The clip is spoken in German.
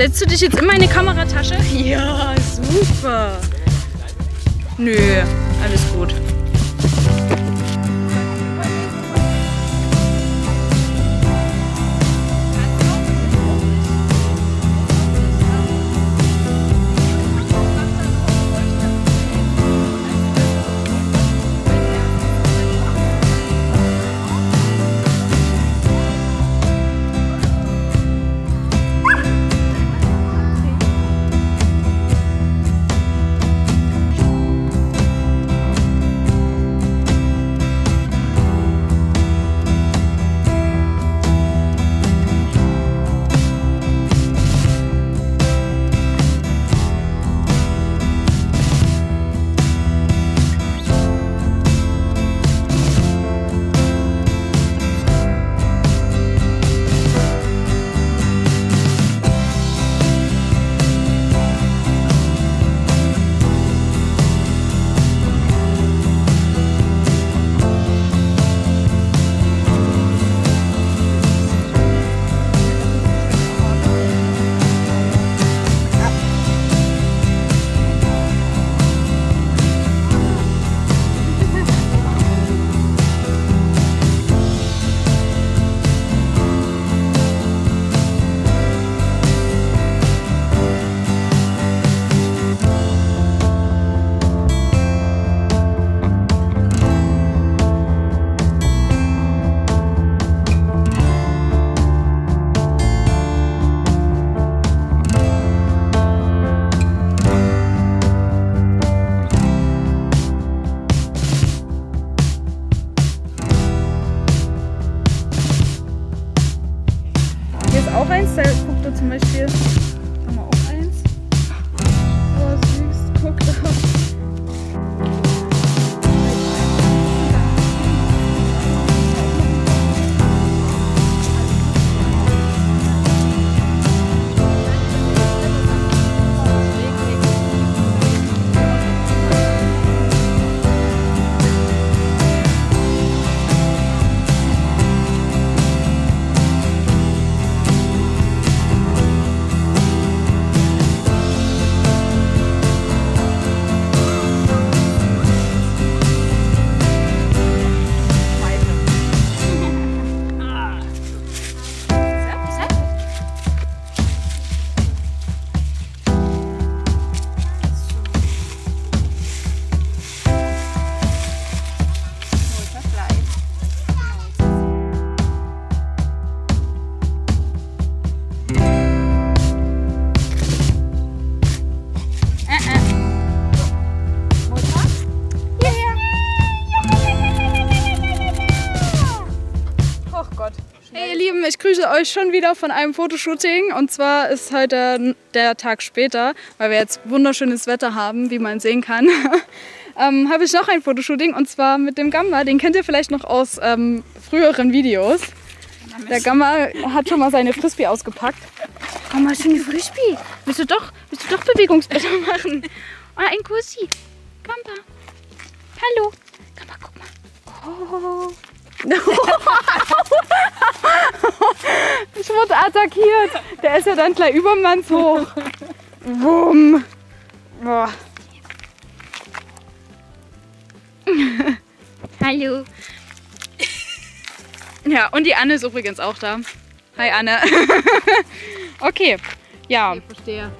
Setzt du dich jetzt in meine Kameratasche? Ja, super. Nö, alles gut. Euch schon wieder von einem Fotoshooting und zwar ist heute der Tag später, weil wir jetzt wunderschönes Wetter haben, wie man sehen kann. ähm, habe ich noch ein Fotoshooting und zwar mit dem Gamba, den kennt ihr vielleicht noch aus ähm, früheren Videos. Der Gamba hat schon mal seine Frisbee ausgepackt. Mal, schöne Frisbee. Willst du doch, willst du doch Bewegungsblätter machen? Oh, ein Kussi. Gamba. Hallo. Gamba, guck mal. Oh. Ich wurde attackiert. Der ist ja dann gleich übermannshoch. Wumm. Boah. Hallo. Ja, und die Anne ist übrigens auch da. Hi Anne. okay, ja. Ich verstehe.